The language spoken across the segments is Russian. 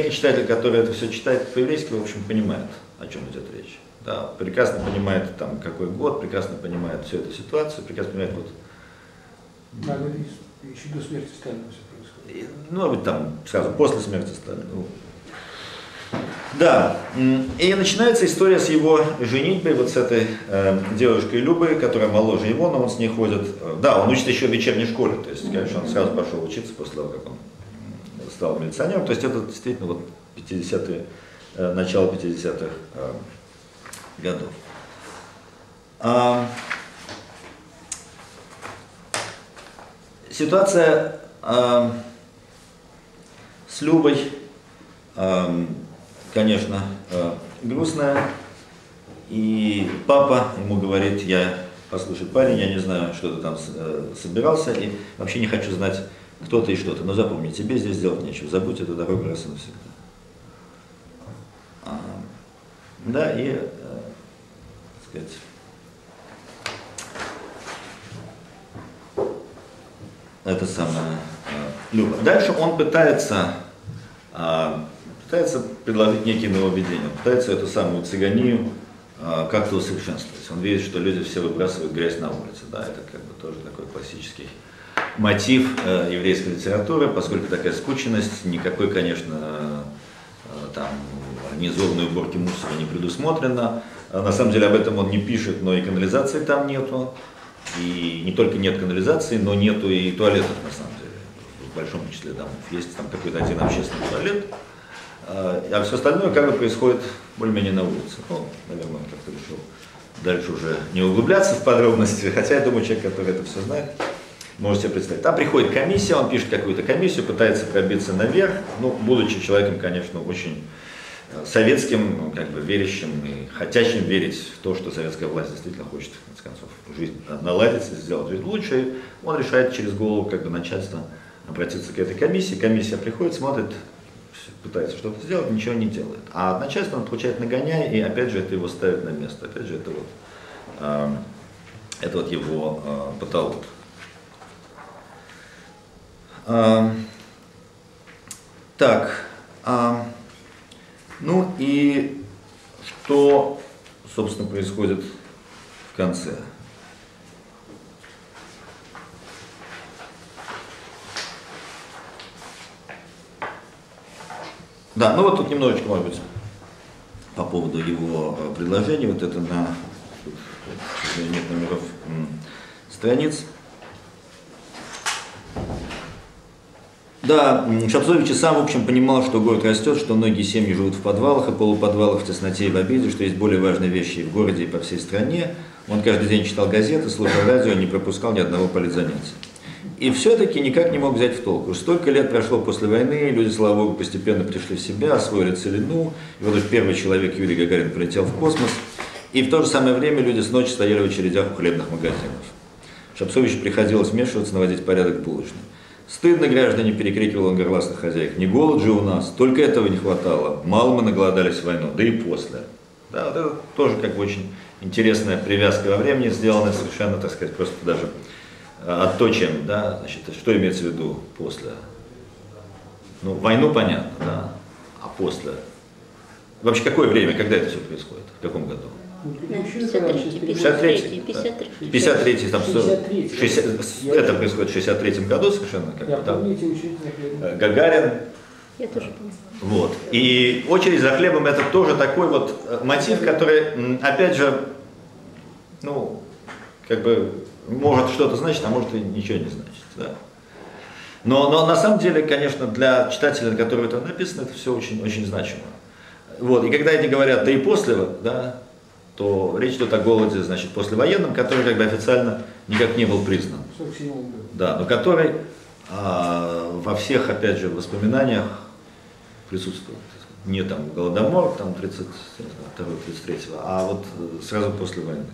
Читатель, который это все читает по-еврейски, в общем, понимает, о чем идет речь. Да, прекрасно понимает, там, какой год, прекрасно понимает всю эту ситуацию, прекрасно понимает, вот... Да, ну, еще до смерти Сталина все происходит. Ну, может быть, там, сразу после смерти Сталина. Ну, да, и начинается история с его женитьбой, вот с этой э, девушкой Любой, которая моложе его, но он с ней ходит. Да, он учится еще в вечерней школе, то есть, конечно, он сразу пошел учиться после того, как он стал милиционером. То есть это действительно вот 50-е, э, начало 50-х э, годов. А, ситуация а, с Любой, конечно, грустная. И папа ему говорит, я, послушай, парень, я не знаю, что ты там э, собирался, и вообще не хочу знать, кто ты и что ты. Но запомни, тебе здесь делать нечего, забудь эту дорогу раз и навсегда. А, да, и, э, сказать, это самое, э, Люба. Дальше он пытается, э, пытается предложить некие нововведения, пытается эту самую цыганию э, как-то усовершенствовать. Он видит, что люди все выбрасывают грязь на улице, да, это как бы тоже такой классический мотив э, еврейской литературы, поскольку такая скученность, никакой, конечно, э, там, организованной уборки мусора не предусмотрено. А на самом деле об этом он не пишет, но и канализации там нету. И не только нет канализации, но нету и туалетов на самом деле. В большом числе домов. Есть там какой-то один общественный туалет, а все остальное как бы происходит более-менее на улице. Ну, наверное, он как-то решил дальше уже не углубляться в подробности, хотя я думаю, человек, который это все знает, Можете себе представить. Там приходит комиссия, он пишет какую-то комиссию, пытается пробиться наверх, ну, будучи человеком, конечно, очень э, советским, ну, как бы верящим и хотящим верить в то, что советская власть действительно хочет, в конце концов, жизнь наладить, сделать жизнь лучше, он решает через голову как бы начальства обратиться к этой комиссии. Комиссия приходит, смотрит, пытается что-то сделать, ничего не делает. А от начальства он получает нагоняй, и опять же это его ставит на место. Опять же это вот, э, это вот его э, потолок. А, так, а, ну и что, собственно, происходит в конце? Да, ну вот тут немножечко, может быть, по поводу его э, предложений, вот это на, нет номеров страниц. Да, Шапсович и сам, в общем, понимал, что город растет, что многие семьи живут в подвалах и полуподвалах, в тесноте и в обиде, что есть более важные вещи и в городе, и по всей стране. Он каждый день читал газеты, слушал радио, не пропускал ни одного политзанятия. И все-таки никак не мог взять в толк. столько лет прошло после войны, люди, слава богу, постепенно пришли в себя, освоили целину. И вот уж первый человек, Юрий Гагарин, полетел в космос. И в то же самое время люди с ночи стояли в очередях у хлебных магазинов. Шапсовичу приходилось вмешиваться, наводить порядок в булочной. Стыдно, граждане, перекрикивал он горластых хозяек. Не голод же у нас, только этого не хватало. Мало мы наголодались в войну, да и после. Да, это тоже как бы очень интересная привязка во времени, сделанная совершенно, так сказать, просто даже э, отточием, да, значит, что имеется в виду после. Ну, войну понятно, да, а после. Вообще, какое время, когда это все происходит, в каком году? 53, 53, 53, там, 60, это происходит в 63 году совершенно, как Я там, э, Гагарин, Я тоже помню. вот. И очередь за хлебом это тоже такой вот э, мотив, который, опять же, ну, как бы, может что-то значит, а может и ничего не значит, да. Но, но на самом деле, конечно, для читателя, на которого это написано, это все очень, очень значимо. Вот. И когда они говорят, да и после, да, то речь идет о голоде, значит, послевоенном, который как бы официально никак не был признан. 47 году. Да, но который а, во всех, опять же, воспоминаниях присутствует. Не там Голодомор, там 32-33, а вот сразу после войны.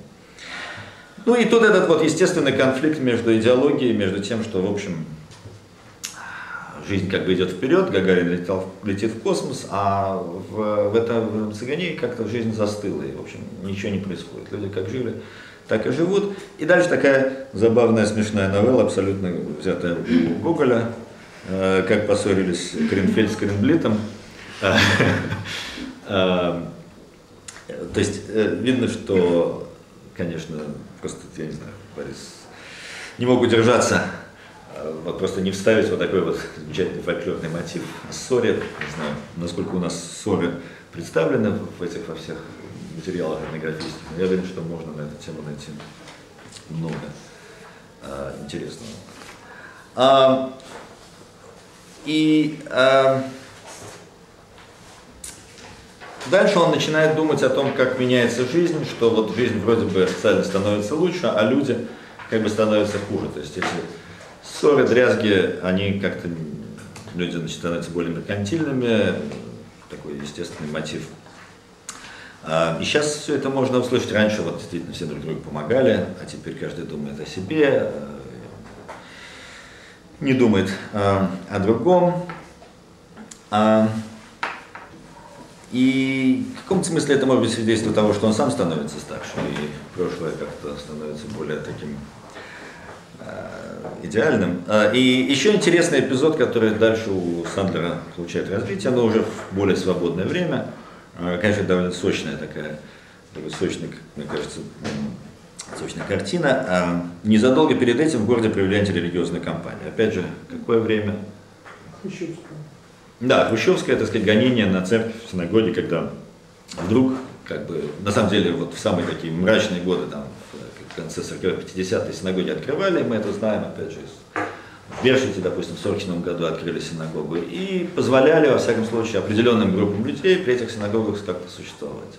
Ну и тут этот вот естественный конфликт между идеологией, между тем, что, в общем, жизнь как бы идет вперед, Гагарин летел, летит в космос, а в, в этом цыгане как-то жизнь застыла, и, в общем, ничего не происходит. Люди как жили, так и живут. И дальше такая забавная, смешная новелла, абсолютно взятая у Гоголя, э, как поссорились Кринфельд с Кринблитом. То есть э, видно, что, конечно, просто, я не знаю, Борис, не мог удержаться, э, вот просто не вставить вот такой вот замечательный фольклорный мотив о. Не знаю, насколько у нас ссоры представлены в этих во всех материалах этнографических, но я уверен, что можно на эту тему найти много э, интересного. А, и а, дальше он начинает думать о том, как меняется жизнь, что вот жизнь вроде бы официально становится лучше, а люди как бы становятся хуже. То есть эти ссоры, дрязги, они как-то, люди значит, становятся более меркантильными, такой естественный мотив. А, и сейчас все это можно услышать. Раньше вот действительно все друг другу помогали, а теперь каждый думает о себе, не думает а, о другом. А, и в каком смысле это может быть свидетельство того, что он сам становится старше, и прошлое как-то становится более таким идеальным. А, и еще интересный эпизод, который дальше у Сандлера получает развитие, но уже в более свободное время. А, конечно, довольно сочная такая, такой сочный, мне кажется, сочная картина. А, незадолго перед этим в городе провели антирелигиозную кампанию. Опять же, какое время? Хрущевская. Да, хрущевское, так сказать, гонение на церковь в синагоге, когда вдруг, как бы, на самом деле, вот в самые такие мрачные годы, там, конце 40-х, 50-е синагоги открывали, мы это знаем, опять же, в Бершите, допустим, в 47 году открыли синагогу и позволяли, во всяком случае, определенным группам людей при этих синагогах как-то существовать.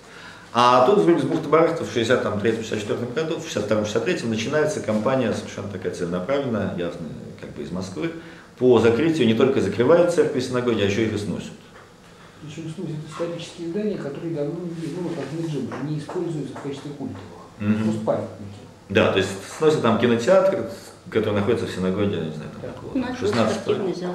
А тут в Рюксбург-Барахте в 63-64 году, в 62-63 начинается кампания совершенно такая целенаправленная, явно как бы из Москвы, по закрытию не только закрывают церкви и синагоги, а еще их и сносят. Причем сносят исторические здания, которые давно, ну, как не используются в качестве культовых. Mm-hmm. Просто памятники. Да, то есть сносят там кинотеатр, который находится в синагоге, я не знаю, там, да. 16 века.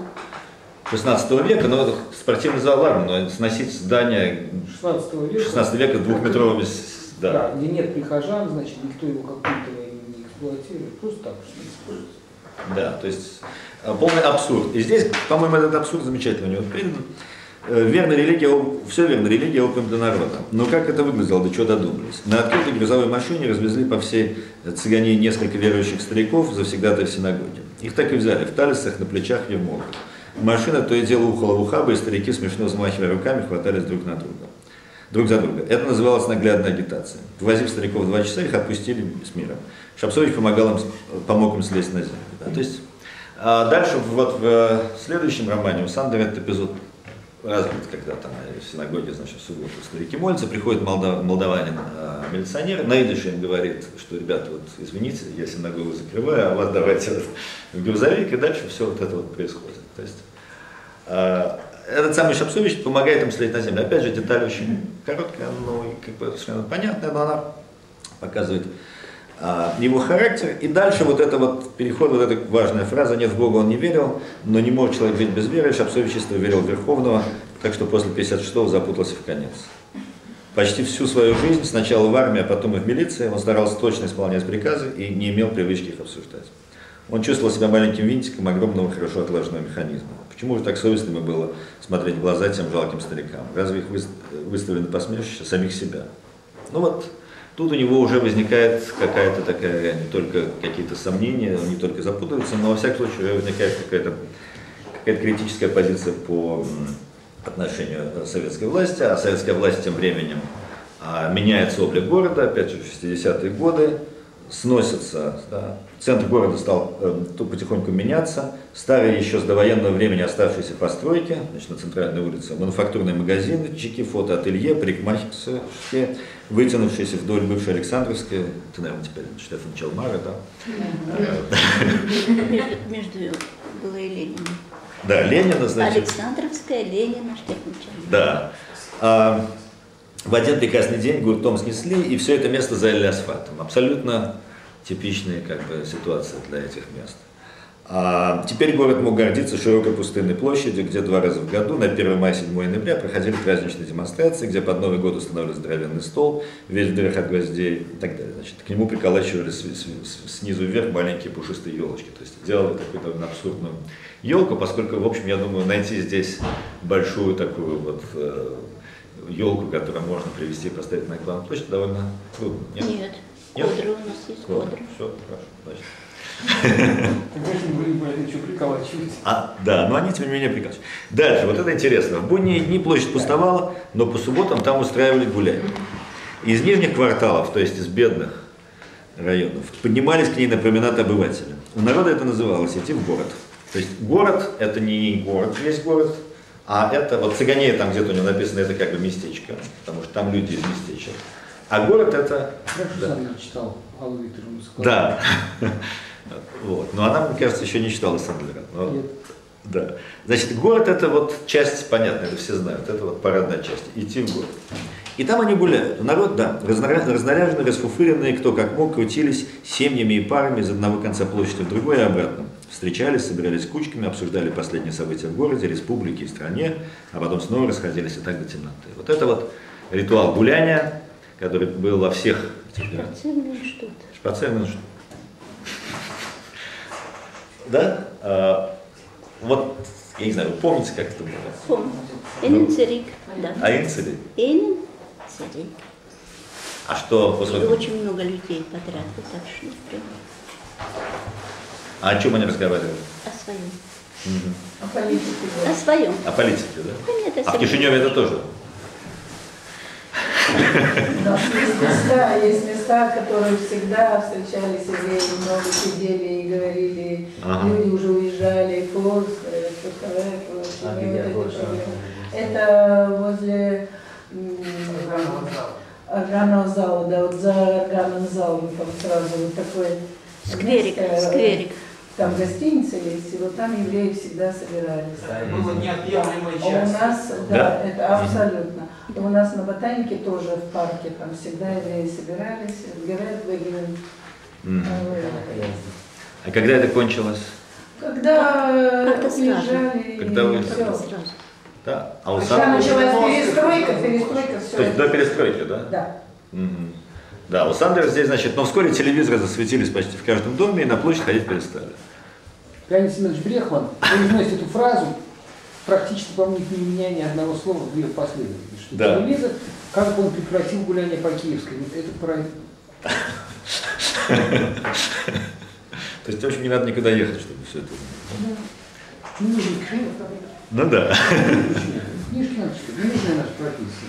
16 века, но спортивный зал, ладно, но сносить здание 16 века, 16 века двухметрового без... Да. да, где нет прихожан, значит, никто его как культовое не эксплуатирует, просто так что используется. Да, то есть э, полный абсурд. И здесь, по-моему, этот абсурд замечательно у него передан. Э, верная религия, все верно, религия опиум для народа. Но как это выглядело, до чего додумались? На открытой грузовой машине развезли по всей цыгане несколько верующих стариков, завсегда-то в синагоге. Их так и взяли в талисах, на плечах, в ермолках. Машина то и дело ухала в ухабы, и старики, смешно взмахивая руками, хватались друг на друга. Друг за друга. Это называлось наглядная агитация. Ввозив стариков два часа, их отпустили с миром. Шапсович помогал им, помог им слезть на землю. Да? То есть, а дальше вот в следующем романе у Сандера этот эпизод развит, когда там в синагоге, значит, в субботу старики молятся, приходит молдав, молдаванин, э, милиционер, на им говорит, что, ребята, вот извините, я синагогу закрываю, а вас давайте вот в грузовик, и дальше все вот это вот происходит. То есть э, этот самый Шапсович помогает им слезть на землю. Опять же, деталь очень короткая, но как бы совершенно понятная, но она показывает а, его характер. И дальше вот это вот переход, вот эта важная фраза, нет в Бога он не верил, но не может человек жить без веры, Шапсович чисто верил в Верховного, так что после 56-го запутался в конец. Почти всю свою жизнь, сначала в армии, а потом и в милиции, он старался точно исполнять приказы и не имел привычки их обсуждать. Он чувствовал себя маленьким винтиком огромного хорошо отлаженного механизма. Почему же так совестно было смотреть в глаза тем жалким старикам? Разве их выставили на посмешище самих себя? Ну вот, тут у него уже возникает какая-то такая, не только какие-то сомнения, он не только запутывается, но во всяком случае возникает какая-то какая критическая позиция по отношению советской власти, а советская власть тем временем а, меняется облик города, опять же, в 60-е годы, сносится, да, центр города стал э, потихоньку меняться, старые еще с довоенного времени оставшиеся постройки, значит, на центральной улице, мануфактурные магазины, чеки, фотоателье, парикмахерские, вытянувшиеся вдоль бывшей Александровской, это, наверное, теперь Штефан Челмара, да? Между было и Ленина. Да, Ленина, значит. Александровская, Ленина, Штефан Челмара. Да. А, в один прекрасный день гуртом снесли, и все это место залили асфальтом. Абсолютно типичная как бы, ситуация для этих мест. А теперь город мог гордиться широкой пустынной площадью, где два раза в году, на 1 мая 7 ноября, проходили праздничные демонстрации, где под Новый год устанавливали здоровенный стол, весь в дырах от гвоздей и так далее. Значит, к нему приколачивали с- с- снизу вверх маленькие пушистые елочки. То есть делали такую довольно абсурдную елку, поскольку, в общем, я думаю, найти здесь большую такую вот елку, которую можно привезти и поставить на главную площадь, довольно трудно. Нет? Нет. Кодра у нас есть кодра. Все, хорошо, значит. Тогда были бы что приколачивать. А, да, но они, тем не менее, приказ. Дальше, вот это интересно. В будние дни площадь пустовала, но по субботам там устраивали гуляния. Из нижних кварталов, то есть из бедных районов, поднимались к ней на променад обыватели. У народа это называлось идти в город. То есть город – это не город, весь город, а это, вот Цыганея там где-то у него написано, это как бы местечко, потому что там люди из местечек. А город – это… Хорошо Да. сам читал Аллу Викторовну. Да. Вот. Но она, мне кажется, еще не читала Сандлера. Но- Нет. Да. Значит, город это вот часть, понятно, это все знают, это вот парадная часть, идти в город. И там они гуляют. Народ, да, разнаряженные, расфуфыренные, кто как мог, крутились семьями и парами из одного конца площади в другой и обратно. Встречались, собирались кучками, обсуждали последние события в городе, республике стране, а потом снова расходились и так до темноты. Вот это вот ритуал гуляния, который был во всех. Шпацирное что-то. Шпацерный что? Да? А, вот, я не знаю, вы помните, как это было? Помню. Энин царик. Да. А? Энин царик. А что после... очень много людей подряд вот так шли прям А о чем они разговаривали? о своем. Мгм. А политики О своем. О политике, да? Да нет, о А в. Кишиневе это тоже? Да, есть места, есть места, которые всегда встречались евреи, много сидели и говорили, Ага. люди уже уезжали, А вот эти Курск? проблемы. Это возле органного зала, да, вот за органным залом там сразу вот такой Скверик, место, э, скверик. Там гостиница есть, и вот там евреи всегда собирались. Это было неотъемлемой А у частью. нас, да, Да? это абсолютно. И у нас на ботанике тоже в парке, там всегда евреи собирались, говорят, выиграли. Мгм. А когда это кончилось? Когда Как-то уезжали, Когда и уезжали. все. Да. А у Когда началась перестройка, перестройка, все. То есть до перестройки, да? Да. Да, у Сандера здесь, значит, но вскоре телевизоры засветились почти в каждом доме и на площадь ходить перестали. Леонид Семенович Брехман произносит эту фразу, практически, по-моему, не меняя ни одного слова в ее последовательности. Да. телевизор, как бы он прекратил гуляние по Киевской. Вот это про это. То есть, в общем, не надо никуда ехать, чтобы все это. Ну, Ну да. наша профессия.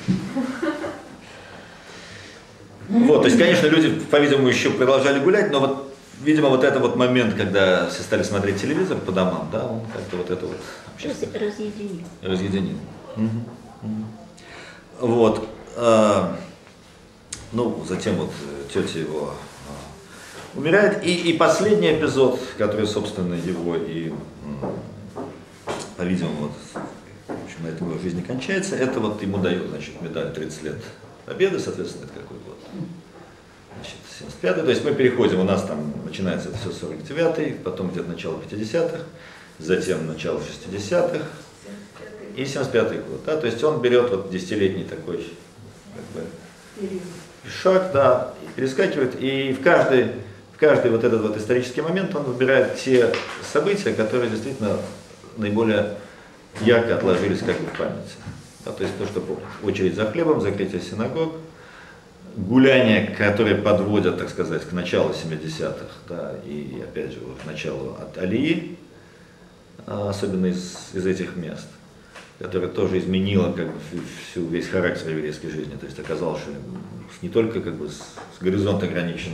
Вот, то есть, конечно, люди, по-видимому, еще продолжали гулять, но вот, видимо, вот это вот момент, когда все стали смотреть телевизор по домам, да, он как-то вот это вот общество Разъединил. разъединил. Мгм, мгм. Вот. а, ну, затем вот э, тетя его а, умирает. И, и последний эпизод, который, собственно, его и, по-видимому, вот, в общем, на этом его жизни кончается, это вот ему дают, значит, медаль 30 лет победы, соответственно, это какой год? Значит, 75 то есть мы переходим, у нас там начинается это все 49-й, потом где-то начало 50-х, затем начало 60-х и 75-й год. Да? То есть он берет вот десятилетний такой как бы, шаг, да, перескакивает, и в каждый, в каждый вот этот вот исторический момент он выбирает те события, которые действительно наиболее ярко отложились как бы в памяти. Да, то есть то, что помню. Очередь за хлебом, закрытие синагог, гуляния, которые подводят, так сказать, к началу 70-х, да, и опять же к началу от Алии, а, особенно из, из этих мест, которое тоже изменило как бы всю, весь характер еврейской жизни. То есть оказалось, что с- не только как бы с, с горизонт ограничен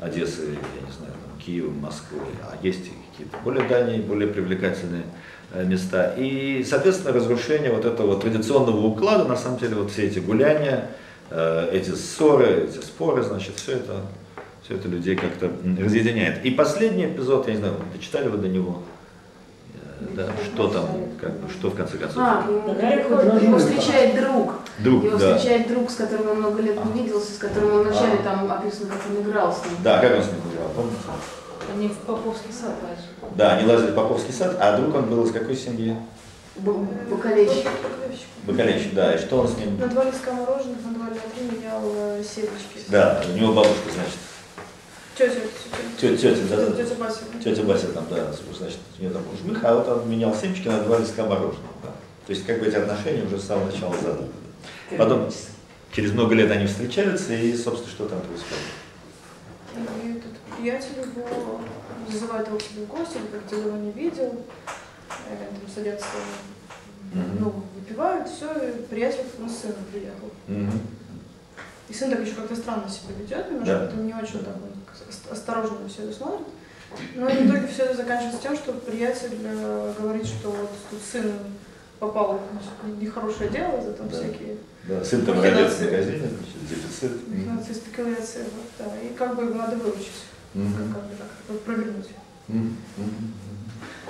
Одессой, я не знаю, там, Киевом, Москвой, а есть какие-то более дальние, более привлекательные э, места. И, соответственно, разрушение вот этого традиционного уклада, на самом деле, вот все эти гуляния, э, эти ссоры, эти споры, значит, все это, все это людей как-то разъединяет. И последний эпизод, я не знаю, дочитали вы до него? Да, что там, как бы, что в конце концов? А, приходит, его встречает друг. Друг, Его да. встречает друг, с которым он много лет не виделся, с которым он вначале там описано, как он играл с ним. Да, как он с ним играл, помните? Они в Поповский сад лазят. Да, они лазили в Поповский сад, а друг он был из какой семьи? Б- Боковещик. Бакалейщик, да, и что он с ним? На два листка мороженых, на два литра менял э, семечки. Да, у него бабушка, значит, Тетя, тетя, тетя, да, да. Тетя Бася. Тетя Бася там, да, значит, у нее там жмых, а вот он менял семечки на два листка мороженого. Да. То есть как бы эти отношения уже с самого начала заданы. Потом через много лет они встречаются и, собственно, что там происходит. И этот приятель его зазывает его к себе в гости, как-то его не видел. Они там садятся, ну, выпивают, все, и приятель ну, с сыном приехал. И сын так еще как-то странно себя ведет, немножко, Да. не очень так, он как осторожно на все это смотрит. Но в итоге все это заканчивается тем, что приятель э, говорит, что вот тут сын попал в нехорошее дело, за там Да. всякие Да, сын там родился в магазине, дефицит. Спекуляции, вот, да, и как бы его надо выучить, как бы так, как бы провернуть.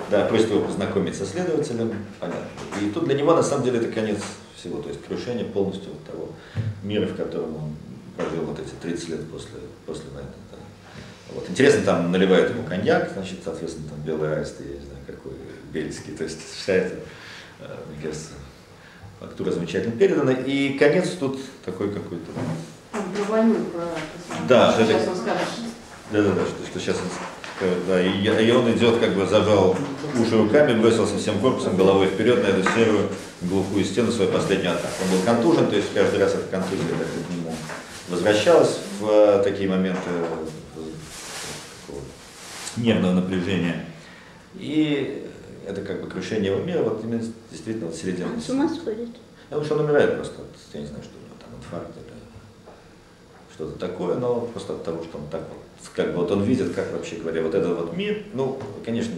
Да, просит его познакомить со следователем, понятно. И тут для него на самом деле это конец всего, то есть крушение полностью вот того мира, в котором он прожил вот эти 30 лет после, после войны. да. Вот. Интересно, там наливают ему коньяк, значит, соответственно, там белый аист, я не знаю, какой бельский, то есть вся эта, э, мне кажется, фактура замечательно передана. И конец тут такой какой-то, про войну, про. Да, Что Сейчас он скажет. да-да-да, что, что сейчас он скажет, да, и, и он идет, как бы зажал уши руками, бросился всем корпусом, головой вперед на эту серую глухую стену свою последнюю атаку. Он был контужен, то есть каждый раз эта контузия так к нему возвращалась в э, такие моменты э, нервного напряжения. И это как бы крушение его мира, вот именно действительно вот середина. Он с ума сходит. Я думаю, что он умирает просто, от, я не знаю, что у него там инфаркт или что-то такое, но просто от того, что он так вот, как бы вот он видит, как вообще говоря, вот этот вот мир, ну, конечно,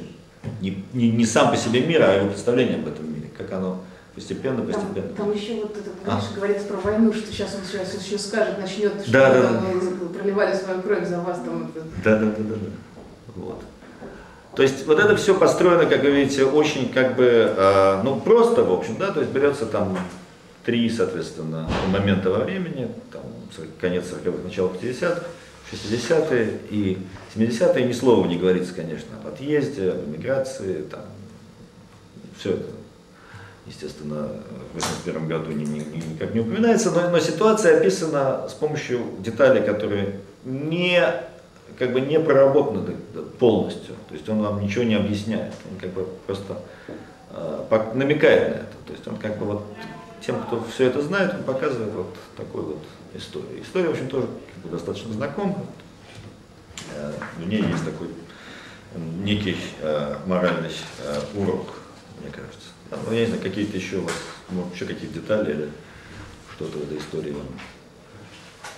не, не, не сам по себе мир, а его представление об этом мире, как оно постепенно, Там, постепенно. там еще вот это, А. знаешь, говорится про войну, что сейчас он сейчас еще скажет, начнет, что Да, да, там, вы проливали свою кровь за вас там. Да, да, да, да, да. Вот. То есть вот это все построено, как вы видите, очень как бы, э, ну просто, в общем, да, то есть берется там три, соответственно, момента во времени, там, конец 40-х, начало 50-х, 60-е и 70-е, ни слова не говорится, конечно, об отъезде, об эмиграции, там, все это, естественно, в 81 году ни- ни- ни- никак не упоминается, но, но ситуация описана с помощью деталей, которые не, как бы не до- полностью, то есть он вам ничего не объясняет, он как бы просто э, намекает на это, то есть он как бы вот тем, кто все это знает, он показывает вот такую вот историю. История, в общем, тоже как бы достаточно знакома, Э, в ней есть такой некий э, моральный э, урок, мне кажется. Да, ну, я не знаю, какие-то еще у вас, может, еще какие-то детали или что-то в этой истории вам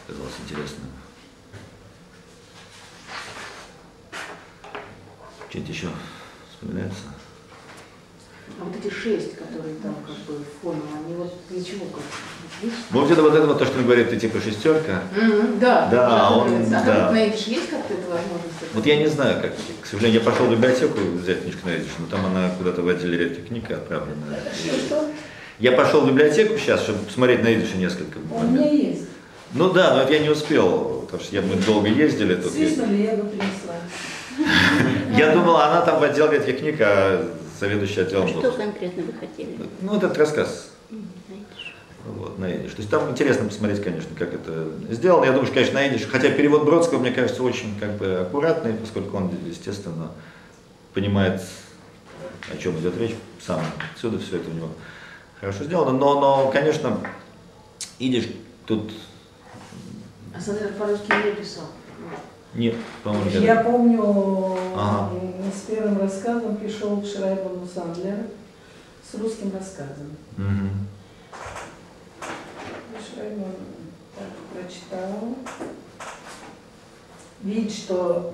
казалось интересным. Что-то еще вспоминается? А вот эти шесть, которые там как бы фоном, они вот для чего как? Видишь? Ну, вот это вот это вот то, что он говорит, ты типа шестерка. Мгм, Да, Да, он-. А да. как на Эдиш есть как-то эта возможность? Вот я не знаю, как. К сожалению, я пошел в библиотеку взять книжку на Эдиш, но там она куда-то в отделе редких книг отправлена. Что? Я пошел в библиотеку сейчас, чтобы посмотреть на Эдише несколько У меня моментов. есть. Ну да, но я не успел, потому что я, мы долго ездили. Тут Свистнули, я бы принесла. Я думал, она там в отдел книг, а заведующий отделом Что был. конкретно вы хотели? Ну, этот рассказ что? вот, на. То есть там интересно посмотреть, конечно, как это сделано. Я думаю, что, конечно, на хотя перевод Бродского, мне кажется, очень как бы аккуратный, поскольку он, естественно, понимает, о чем идет речь, сам отсюда все это у него хорошо сделано. Но, но конечно, идиш тут А Сандрин по-русски не писал. Нет, по-моему, Я нет. помню, Ага. м, с первым рассказом пришел к Шрайберну Сандлер с русским рассказом. Мгм. И Шрайберн так прочитал. Видит, что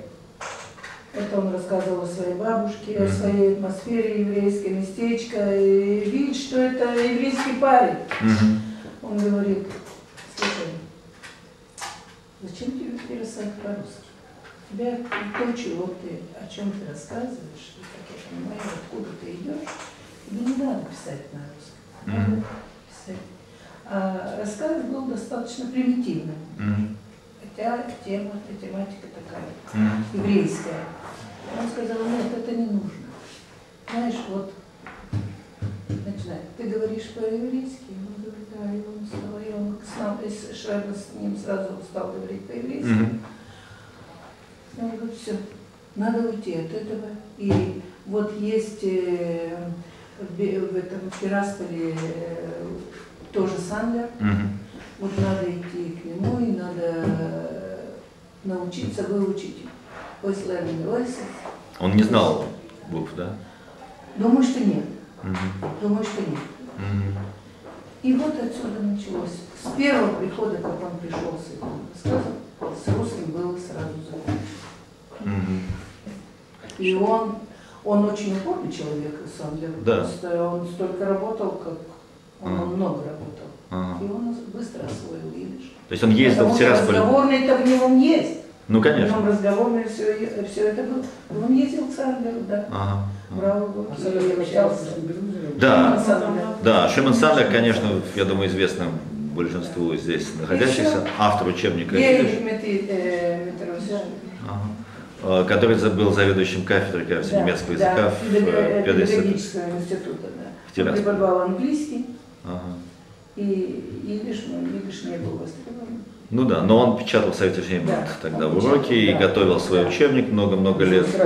это он рассказывал о своей бабушке, о своей атмосфере еврейской, местечко. И видит, что это еврейский парень. Мгм. Он говорит, слушай, зачем тебе писать по-русски? Тебя то, чего ты, о чем ты рассказываешь, и как я понимаю, откуда ты идешь, тебе не надо писать на русском. Надо Мгм. писать. А рассказ был достаточно примитивным, Мгм. хотя тема, тематика такая Мгм. еврейская. Он сказал, нет, это не нужно. Знаешь, вот, начинает, ты говоришь по-еврейски? Он говорит, да, и он стал, и он сам, и с- с ним сразу стал говорить по-еврейски. Мгм. Он говорит, все, надо уйти от этого. И вот есть э, в, этом в Тирасполе э, тоже Сандлер. Мгм. Вот надо идти к нему и надо э, научиться выучить. Он не знал букв, да? Думаю, что нет. Мгм. Думаю, что нет. Мгм. И вот отсюда началось. С первого прихода, как он пришел с этим рассказом, с русским было сразу закончено. Мгм. И он, он очень упорный человек, Сандлер. Да. Просто он столько работал, как он, Ага. много работал. Ага. И он быстро освоил идиш. То есть он ездил Потому в Тирасполь? разговорный-то в нем есть. Ну, В конечно. нем разговорный все, все это было. Он ездил к Сандлеру, да. Ага. Брал? Да. Да, Шимон Сандлер, конечно, я думаю, известным большинству здесь находящихся, автор учебника э, ага, который за- был заведующим кафедрой, кажется, Да, немецкого да, языка в э, пединституте. педагогического института, да. В Тирасполе. Он преподавал английский, Ага. и идиш, но идиш не был востребован. Ну да, но он печатал в Совете Времени Да, тогда в уроки и печатал, да. готовил свой Да. учебник много-много лет. Еще.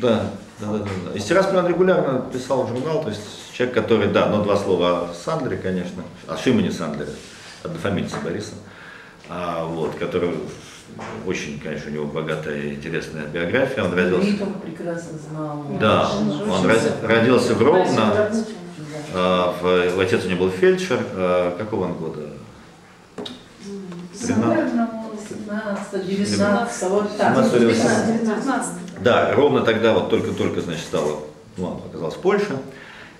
Да, да, да, да. да. Из Тирасполя он регулярно писал в журнал, то есть человек, который, да, но два слова о Сандлере, конечно, о Шимоне Сандлере, однофамильце Бориса, а, вот, который очень, конечно, у него богатая и интересная биография, он родился, он прекрасно знал. да, он роди- родился в Ровно, а, в, отец у него был фельдшер, а, какого он года? Наверное, 17, 19, вот так. 17 или 19. 19. Да, ровно тогда вот только-только, значит, стало, ну, он оказался в Польше.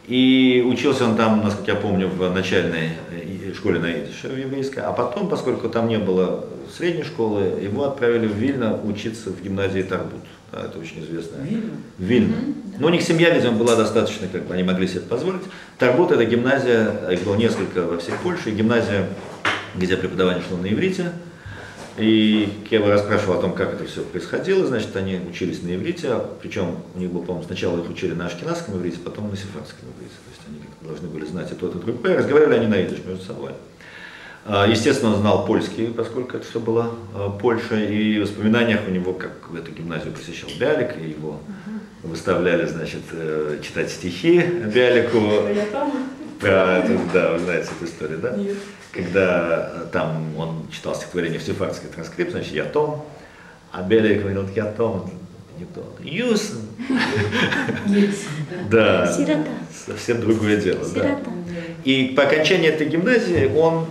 И учился он там, насколько я помню, в начальной э, школе на идише еврейской. А потом, поскольку там не было средней школы, его отправили в Вильно учиться в гимназии Тарбут. Да, это очень известная. Видно? В Вильно. Но у них семья, видимо, была достаточно, как бы они могли себе это позволить. Тарбут это гимназия, их было несколько во всей Польше, гимназия, где преподавание шло на иврите. И я бы расспрашивал о том, как это все происходило. Значит, они учились на иврите, причем у них был, по-моему, сначала их учили на ашкенадском иврите, потом на сефардском иврите. То есть они должны были знать и тот, и другой. Разговаривали они на идиш между собой. А, Естественно, он знал польский, поскольку это все было а, Польша, и в воспоминаниях у него, как в эту гимназию посещал Бялик, и его выставляли, значит, э, читать стихи Бялику. Я там? Про да, вы знаете эту историю, да? Нет. Когда э, там он читал стихотворение в сефардской транскрипт, значит, я Том, а Бялик говорил, я Том, не то, Юсен. Да, Сирота. совсем другое дело, да. Сирота. И по окончании этой гимназии он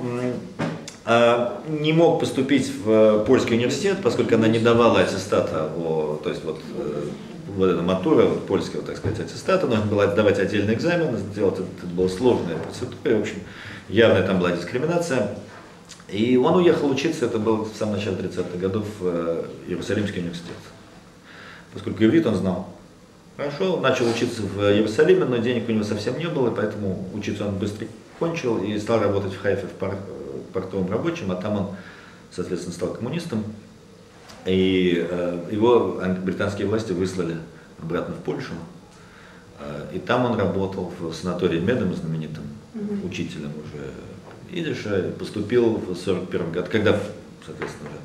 а, не мог поступить в польский университет, поскольку она не давала аттестата, о, то есть вот, э, вот эта матура, вот, польского, так сказать, аттестата, нужно было давать отдельный экзамен, сделать это, это была сложная процедура, в общем, явная там была дискриминация. И он уехал учиться, это было в самом начале 30-х годов, в э, Иерусалимский университет. Поскольку иврит он знал. Хорошо, начал учиться в Иерусалиме, но денег у него совсем не было, и поэтому учиться он быстро кончил и стал работать в Хайфе в э, портовым рабочим, а там он, соответственно, стал коммунистом. И э, его ан- британские власти выслали обратно в Польшу. Э, и там он работал в санатории Медом, знаменитым учителем уже идиша, поступил в 41 году, когда, соответственно, уже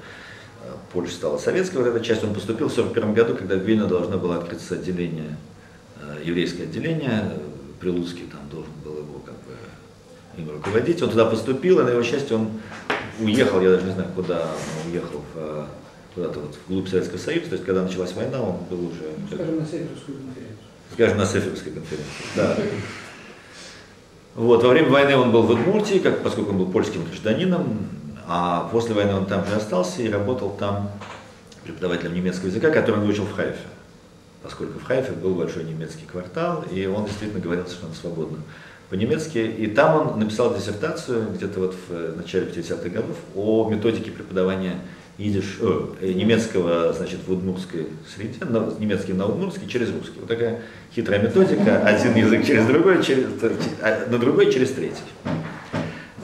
э, Польша стала советской, вот эта часть, он поступил в 41 году, когда в Вильно должно было открыться отделение, еврейское отделение, Прилуцкий там должен был его как бы им руководить. Он туда поступил, и на его счастье он уехал, я даже не знаю, куда он уехал, в, куда-то вот вглубь Советского Союза, то есть когда началась война, он был уже, Ну, Скажем, на Северскую конференцию. скажем, на Сеферской конференции. Да. Вот, во время войны он был в Удмуртии, как, поскольку он был польским гражданином, а после войны он там же остался и работал там преподавателем немецкого языка, который он выучил в Хайфе. Поскольку в Хайфе был большой немецкий квартал, и он действительно говорил совершенно свободно по-немецки. И там он написал диссертацию где-то вот в э, начале 50-х годов о методике преподавания идиш, э, немецкого, значит, в удмуртской среде, на, немецкий на удмуртский через русский. Вот такая хитрая методика, один язык через другой, через, а, на другой через третий.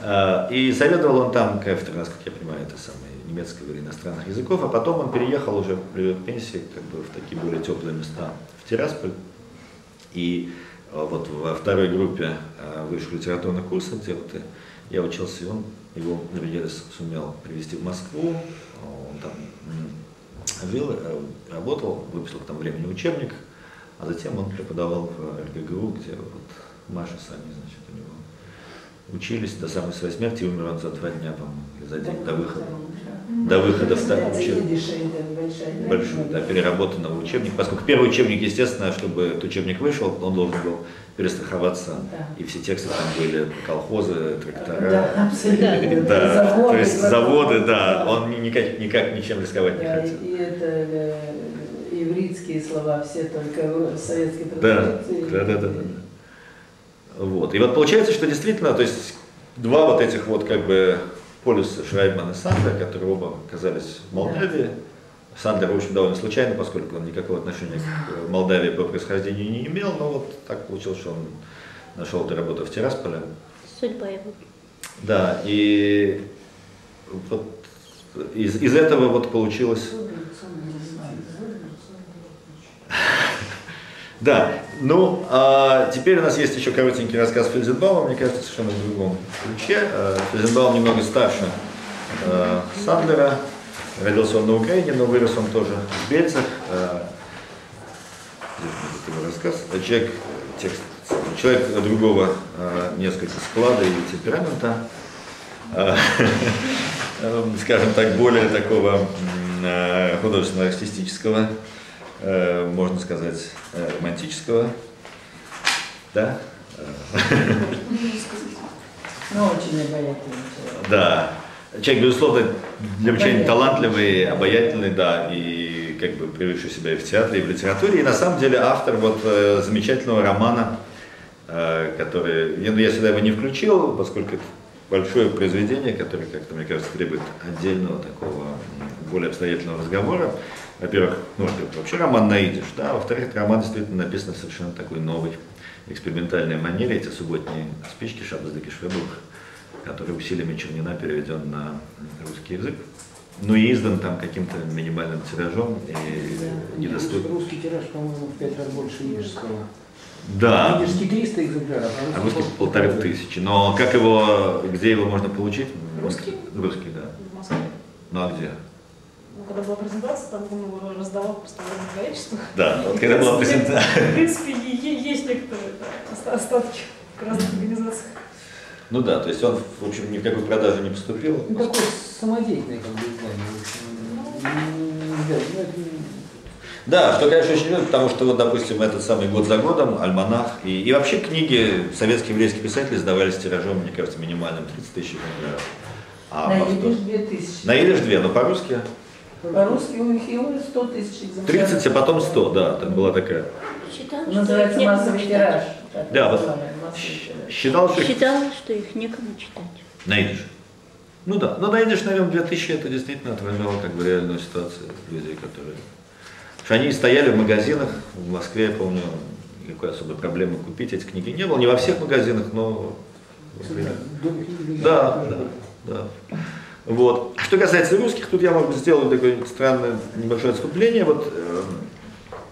А, И советовал он там кафедры, насколько я понимаю, это самый немецкого или иностранных языков, а потом он переехал уже при пенсии как бы, в такие более теплые места, в Тирасполь. И э, вот во второй группе э, высших литературных курсов, где вот я учился, и он его Навигелис сумел привезти в Москву, жил, э, работал, выпустил там временный учебник, а затем он преподавал в ЛГГУ, где вот Маша сами, значит, у него учились до самой своей смерти, умер он за два дня, по-моему, или за день до выхода. До выхода второго учебника. Большой, да, переработанного учебника. Поскольку первый учебник, естественно, чтобы этот учебник вышел, он должен был перестраховаться, Да. и все тексты там были колхозы, трактора. Да, абсолютно. Да, Заводы, то есть заводы, да, он ни- никак, никак ничем рисковать не Да, хотел. и это э, ивритские слова все только в советской Да, да, да, да, да. Вот. И вот получается, что действительно, то есть два вот этих вот как бы полюса Шрайбман и Сандер, которые оба оказались в Молдавии. Сандер, в общем, довольно случайно, поскольку он никакого отношения к Молдавии по происхождению не имел, но вот так получилось, что он нашел эту работу в Тирасполе. Судьба его. Да, и вот из, из этого вот получилось Да, ну, а теперь у нас есть еще коротенький рассказ Фельденбаума, мне кажется, совершенно в другом ключе. Э, Фельденбаум немного старше э, Сандлера, родился он на Украине, но вырос он тоже в Бельцах. Э, здесь рассказ. Человек, текст, человек другого несколько склада и темперамента, Э, э, скажем так, более такого художественно-артистического, можно сказать, э, романтического. Да? Э, Ну, очень обаятельный человек. Да. Человек, безусловно, для человека талантливый, обаятельный, да, и как бы привыкший себя и в театре, и в литературе. И на самом деле автор вот э, замечательного романа, э, который, я, ну, я сюда его не включил, поскольку это большое произведение, которое, как-то, мне кажется, требует отдельного такого более обстоятельного разговора. Во-первых, ну, во-первых, вообще роман на идиш, да, а во-вторых, этот роман действительно написан в совершенно такой новой экспериментальной манере. Эти субботние спички Шабаздыки Швебовых, который усилиями Чернина переведен на русский язык. Ну и издан там каким-то минимальным тиражом и недоступен. Русский тираж, по-моему, в пять раз больше идишского. Да, Идишский 300 экземпляров, а русский полторы тысячи. Но как его, где его можно получить? Русский? Русский, да. в Москве. Ну а где? Ну, когда была презентация, там он его раздавал просто огромное количество. Да, вот когда была презентация. В принципе, есть некоторые остатки в разных организациях. Ну да, то есть он, в общем, ни в какую продажу не поступил. Ну, такое самодеятельное как бы в ну, это не- Да, что, конечно, очень любят, потому что, вот, допустим, этот самый год за годом, альманах, и, и вообще книги советских еврейских писателей сдавались тиражом, мне кажется, минимальным 30 тысяч экземпляров. А На идиш 2000. На идиш две, но по-русски По-русски у них его 100 тысяч экземпляров. 30, а потом 100, да, так была такая. Считал, что Называется некому массовый тираж. Да, вот. Считал, что... Считала, что их некому читать. На идиш. Ну да, но на идиш, наверное, 2000 это действительно отражало как бы реальную ситуацию людей, которые... Что они стояли в магазинах, в Москве, я помню, никакой особой проблемы купить эти книги не было, не во всех магазинах, но... Да, да, да. Вот. Что касается русских, тут я, быть, сделаю такое странное небольшое отступление. Вот, э,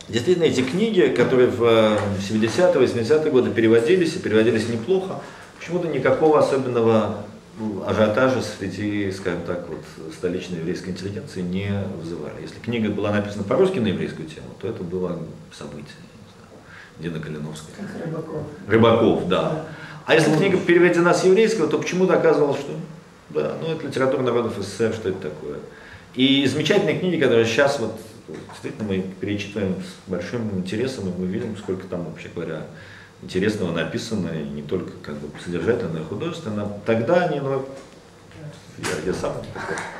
действительно, эти книги, которые в э, 70-е, 80-е годы переводились, и переводились неплохо, почему-то никакого особенного ну, ажиотажа среди, скажем так, вот, столичной еврейской интеллигенции не вызывали. Если книга была написана по-русски на еврейскую тему, то это было событие. Дина Калиновская. Как Рыбаков. Рыбаков, да. А если книга переведена с еврейского, то почему-то оказывалось, что да, ну это литература народов СССР, что это такое. И замечательные книги, которые сейчас вот действительно мы перечитываем с большим интересом, и мы видим, сколько там, вообще говоря, интересного написано, и не только как бы содержательно, но художественно. Тогда они, ну, я, я сам,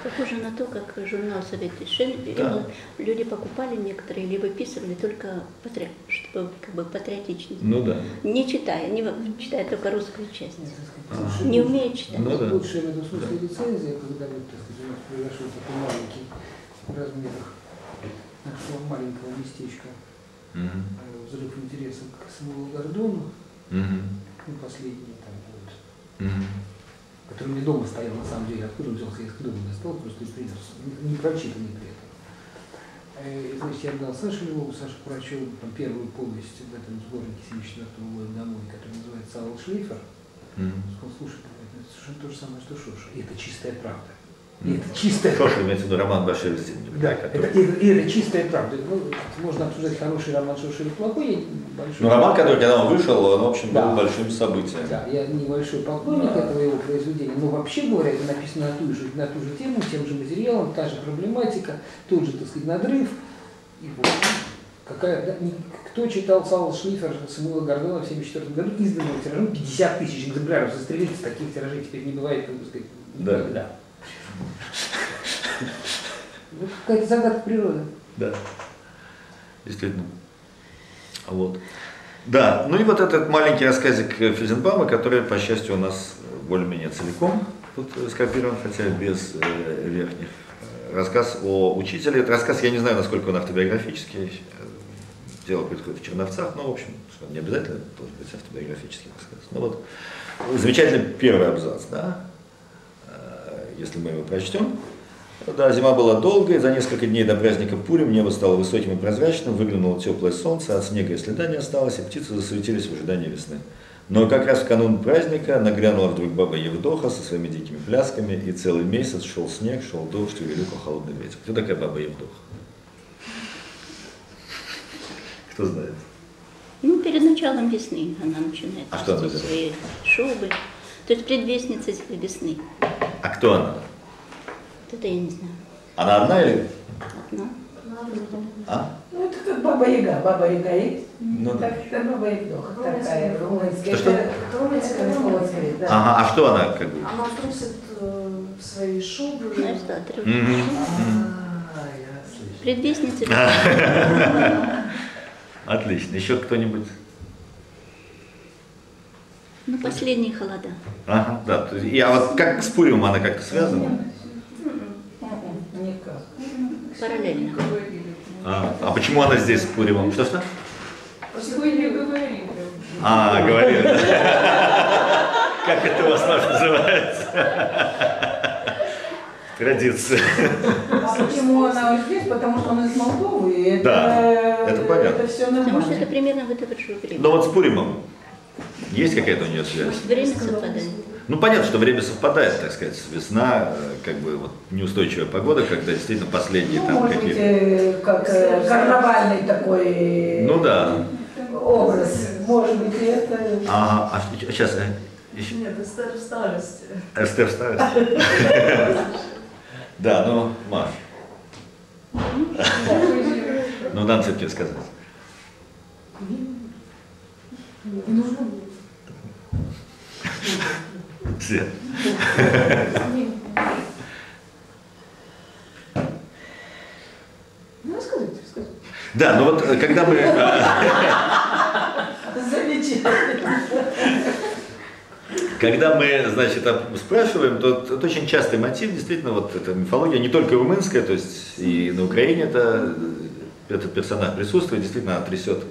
Похоже на то, как журнал Совет решили, Да. люди покупали некоторые, либо выписывали только патри... чтобы как бы патриотично. ну да. Не читая, не читая только русскую часть. лучше- Не умеет читать. Ну да. Лучшая в этом рецензия, когда вот, так сказать, у нас произошел такой маленький в размерах нашего маленького местечка э, взрыв интереса к Самуэлу Гордону, Мгм. ну, последний там вот, Мгм. Который у меня дома стоял на самом деле, откуда он взялся, я из дома достал, просто и принес, не прочитанный при этом. Э, Значит, я дал Саше Львову, Саша прочел там, первую повесть в этом сборнике 74 года домой, который называется «Алла Шлейфер». Мгм. Он слушай, говорит, это совершенно то же самое, что Шоша. И это чистая правда. Это чистая Шоша имеется в виду роман Башевстин. да, это, это- и это чистая правда. Ну, можно обсуждать хороший роман Шоша или плохой, большой. Ну, роман, который, когда он вышел, он, в общем, Да. был большим событием. Да, я небольшой поклонник этого его произведения, но вообще говоря, это написано на ту же, на ту же тему, тем же материалом, та же проблематика, тот же, так сказать, надрыв. И вот, какая, да, кто читал Саула Шлифер Самуила Гордона в 1974 году, изданного тиражом 50 тысяч экземпляров, застрелиться таких тиражей теперь не бывает, как бы сказать, Да. никогда. Вот какая-то загадка природы. Да. Действительно. Вот. Да, ну и вот этот маленький рассказик Физенбаума, который, по счастью, у нас более-менее целиком тут скопирован, хотя без э, верхних. Э, Рассказ о учителе. Этот рассказ, я не знаю, насколько он автобиографический. Э, Дело происходит в Черновцах, но, в общем, не обязательно должен быть автобиографический рассказ. Ну вот, замечательный первый абзац, да, Э, если мы его прочтем. Да, зима была долгой, за несколько дней до праздника Пурим небо стало высоким и прозрачным, выглянуло теплое солнце, от снега и следа не осталось, и птицы засуетились в ожидании весны. Но как раз в канун праздника нагрянула вдруг баба Евдоха со своими дикими плясками, и целый месяц шел снег, шел дождь, и великий холодный ветер. Кто такая баба Евдоха? Кто знает? Ну, перед началом весны она начинает А что она свои шубы. То есть предвестница весны. А кто она? Вот это я не знаю. Она одна или? Одна. А? Ну, это как Баба Яга. Баба Яга есть? Ну да. Так, это Баба Евдоха такая, румынская. Что-что? Это Румынская милость, да. Ага, а что она как бы? Она трусит э, свои шубы. Знаешь, да, отрыв. Мгм. А. Предвестница. Отлично. Еще кто-нибудь? Ну, последние холода. Ага, да. И, а вот как с Пуримом она как-то связана? Параллельно. А, а почему она здесь с Пуримом? Что-что? Сегодня говорили. А, говорили. Как это у вас называется? Традиция. А почему она вот здесь? Потому что он из Молдовы. и это, Да, это понятно. Это все Потому что это нормально. примерно в это же время. Но вот с Пуримом есть какая-то у нее связь? Время совпадает. Ну, понятно, что время совпадает, так сказать, весна, э, как бы вот неустойчивая погода, когда действительно последние Ну, там может быть, какие-то... э, как э, карнавальный такой Ну да. образ. Может быть, и это... Ага, а что- сейчас, еще Нет, это стар- старость. Эстер старость. Да, ну, Маш, ну надо все-таки сказать. Все. Ну, расскажите, расскажите. Да, ну вот э, когда мы... э, Замечательно. Когда мы, значит, спрашиваем, то это очень частый мотив, действительно, вот эта мифология, не только румынская, то есть и на Украине это, этот персонаж присутствует, действительно, она трясет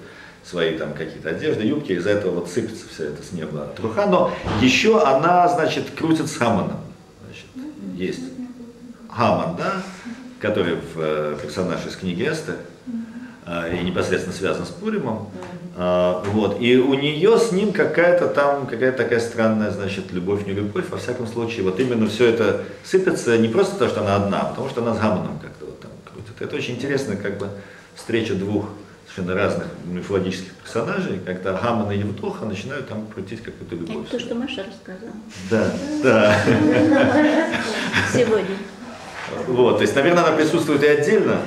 свои там какие-то одежды, юбки, из-за этого вот сыпется все это с неба труха, но еще она, значит, крутит с Хаманом. Значит, есть Хаман, да, который в, э, персонаж из книги Эстер, э, и непосредственно связан с Пуримом. А, Вот. И у нее с ним какая-то там, какая-то такая странная, значит, любовь, не любовь. Во всяком случае, вот именно все это сыпется не просто то, что она одна, а потому что она с Гамоном как-то вот там крутит. Это очень интересная как бы встреча двух совершенно разных мифологических персонажей, когда Гамон и Евдоха начинают там крутить какую-то любовь. Это то, что Маша рассказала Да, да. сегодня. Вот, то есть, наверное, она присутствует и отдельно,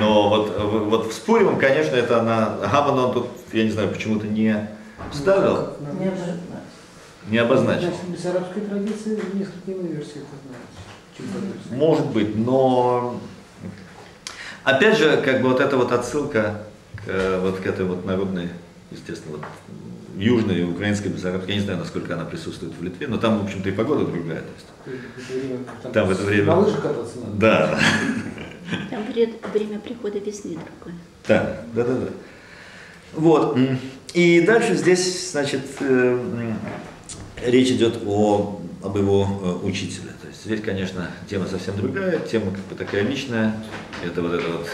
но вот, в- вот в Спуримом, конечно, это она, Гамон он тут, я не знаю, почему-то не вставил, Неожиданно. не обозначил. Значит, в бессарабской традиции чем подобное. Может быть, но опять же, как бы вот эта вот отсылка к, э, вот к этой вот народной, естественно, вот южной украинской бессарабской, я не знаю, насколько она присутствует в Литве, но там, в общем-то, и погода другая. То есть, это время Там в это время- На лыжах кататься надо. да, Там время прихода весны другое. да, да, да, да. Вот. И дальше здесь, значит, э, речь идет о об его э, учителе. То есть здесь, конечно, тема совсем другая, тема как бы такая личная. Это вот эта вот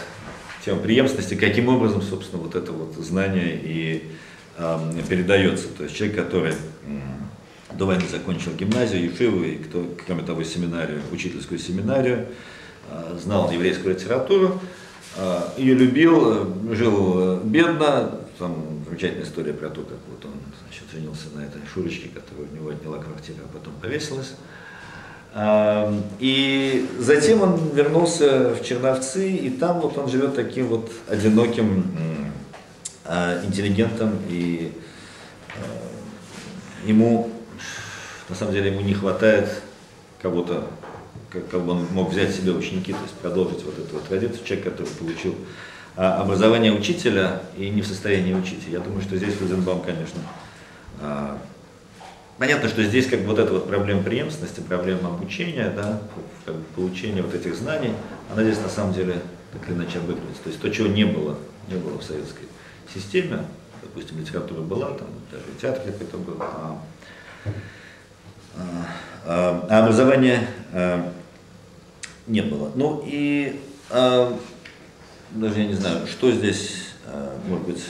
тема преемственности, каким образом, собственно, вот это вот знание и э, передается. То есть человек, который э, до войны закончил гимназию, Ешиву, и кто, кроме того, семинарию, учительскую семинарию, э, знал еврейскую литературу, э, ее любил, э, жил э, бедно, там замечательная история про то, как вот он значит, женился на этой Шурочке, которая у него отняла квартиру, а потом повесилась. А, И затем он вернулся в Черновцы, и там вот он живет таким вот одиноким а, интеллигентом, и а, ему, на самом деле, ему не хватает кого-то, как, кого он мог взять себе ученики, то есть продолжить вот эту вот традицию, человек, который получил а, образование учителя и не в состоянии учить. Я думаю, что здесь Розенбаум, конечно, понятно, что здесь как бы вот эта вот проблема преемственности, проблема обучения, да, как бы получения вот этих знаний, она здесь на самом деле так или иначе обыгрывается. То есть то, чего не было, не было в советской системе, допустим, литература была, там даже театр какой-то был, а, а, а, образования а, не было. Ну и а, даже я не знаю, что здесь, а, может быть,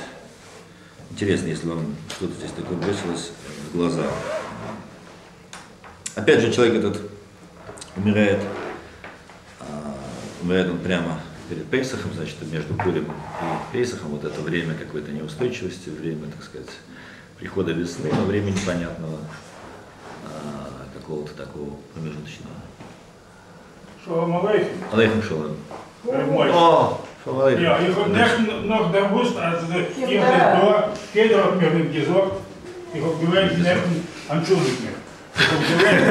интересно, если вам что-то здесь такое бросилось глаза. Опять же, человек этот умирает, а, умирает он прямо перед Пейсахом, значит, между Пурим и Пейсахом, вот это время какой-то неустойчивости, время, так сказать, прихода весны, но время непонятного а, какого-то такого промежуточного. Шалом алейхим. Алейхим шалом. О, шалом алейхим. Ja, ich habe echt noch gewusst, als ich hier da, jeder hat mir nicht gesagt, ich habe gewöhnt, nicht entschuldigt mich. Ich habe gewöhnt,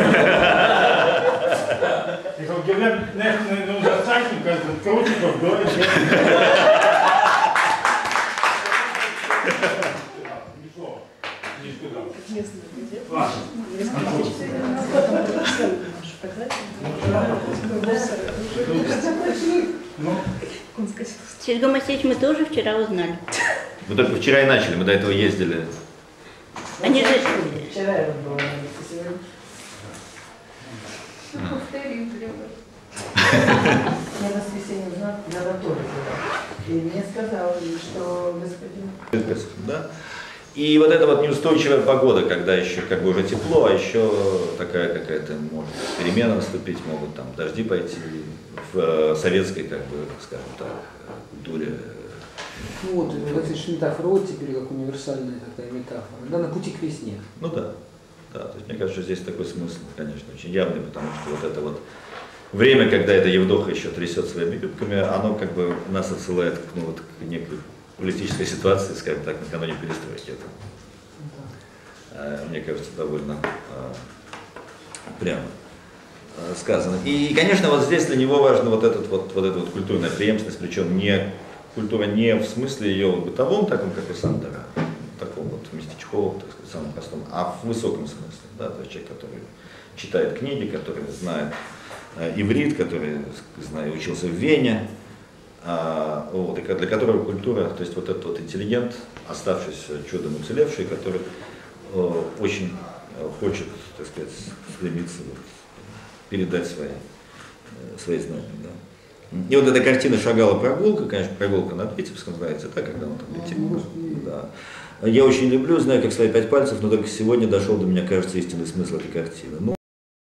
ich habe gewöhnt, nicht in unserer Zeitung, Deutsch. Nicht gedacht. Ладно. Ну, Серега Моисеевич мы тоже вчера узнали. Мы только вчера и начали, мы до этого ездили. Они же... Вчера я была на месте, сегодня. Повтори, блин. Я на воскресенье узнала, надо тоже была. И мне сказали, что господин Да? И вот эта вот неустойчивая погода, когда еще как бы уже тепло, а еще такая какая-то может перемена наступить, могут там дожди пойти в э, советской, как бы, скажем так, э, культуре. Ну вот, же метафора вот теперь как универсальная такая метафора. Да, на пути к весне. Ну да, да. То есть мне кажется, что здесь такой смысл, конечно, очень явный, потому что вот это вот время, когда эта Евдоха еще трясет своими юбками, оно как бы нас отсылает к, ну, вот, к некой политической ситуации, скажем так, накануне перестройки. Это, э, мне кажется, довольно э, прямо э, сказано. И, конечно, вот здесь для него важна вот, этот, вот, вот эта вот культурная преемственность, причем не культура не в смысле ее бытовом, таком, как у Сандера, таком вот местечковом, так сказать, самом простом, а в высоком смысле. Да, то есть человек, который читает книги, который знает э, иврит, который знает, учился в Вене, а, вот, и для которого культура, то есть вот этот вот интеллигент, оставшийся чудом уцелевший, который э, очень э, хочет, так сказать, стремиться вот, передать свои, свои знания. Да. И вот эта картина «Шагала прогулка», конечно, прогулка над Витебском, знаете, да, когда он там летит. Да. Я очень люблю, знаю, как свои пять пальцев, но только сегодня дошел до меня, кажется, истинный смысл этой картины. Ну,